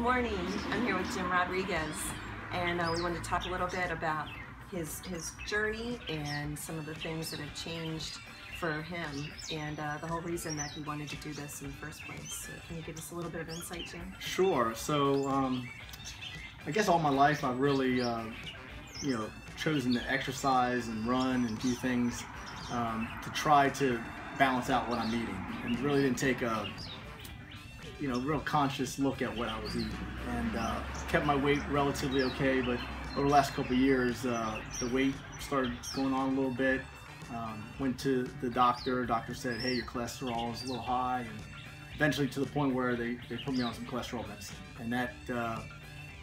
morning. I'm here with Jim Rodriquez, and uh, we wanted to talk a little bit about his his journey and some of the things that have changed for him, and uh, the whole reason that he wanted to do this in the first place. So can you give us a little bit of insight, Jim? Sure. So, um, I guess all my life I've really, uh, you know, chosen to exercise and run and do things um, to try to balance out what I'm eating, and really didn't take a you know, real conscious look at what I was eating, and uh, kept my weight relatively okay. But over the last couple years, uh, the weight started going on a little bit. Um, went to the doctor. Doctor said, "Hey, your cholesterol is a little high," and eventually to the point where they, they put me on some cholesterol medicine, and that uh,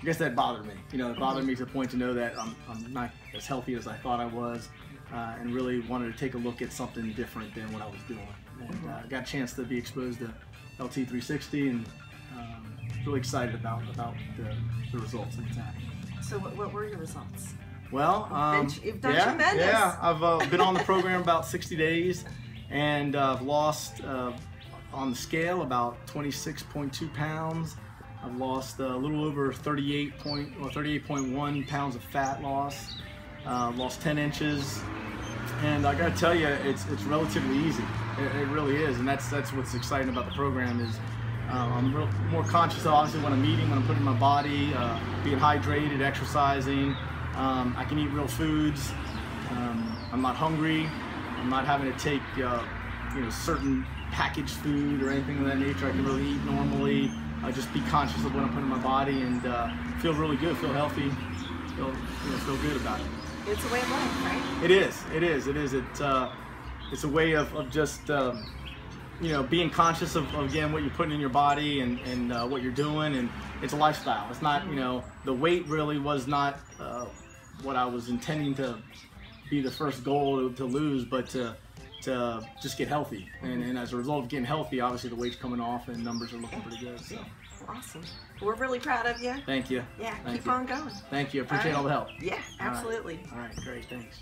I guess that bothered me. You know, it bothered me to the point to know that I'm, I'm not as healthy as I thought I was, uh, and really wanted to take a look at something different than what I was doing. And uh, got a chance to be exposed to LT360 and um, really excited about about the, the results and what's happening. So what, what were your results? Well, um, you've done yeah, tremendous. yeah. I've uh, been on the program about 60 days, and uh, I've lost uh, on the scale about 26.2 pounds. I've lost a little over 38 point or 38.1 pounds of fat loss. Uh, lost 10 inches, and I got to tell you, it's it's relatively easy. It, it, really is, and that's that's what's exciting about the program is. Um, I'm real, more conscious, obviously, when I'm eating, when I'm putting in my body, uh, being hydrated, exercising. Um, I can eat real foods. Um, I'm not hungry. I'm not having to take, uh, you know, certain packaged food or anything of that nature. I can really eat normally. I just be conscious of what I'm putting in my body and uh, feel really good, feel healthy, feel, you know, feel good about it. It's a way of life, right? It is. It is. It is. It, uh, it's a way of, of just um, you know being conscious of, of, again what you're putting in your body and, and uh, what you're doing and it's a lifestyle it's not you know the weight really was not uh, what I was intending to be the first goal to, to lose but to to just get healthy. And, and, as a result of getting healthy obviously the weight's coming off and numbers are looking pretty good so. Awesome. We're really proud of you thank you yeah thank keep you. on going. Thank you. Appreciate all, all the help. Yeah absolutely all right, all right great. Thanks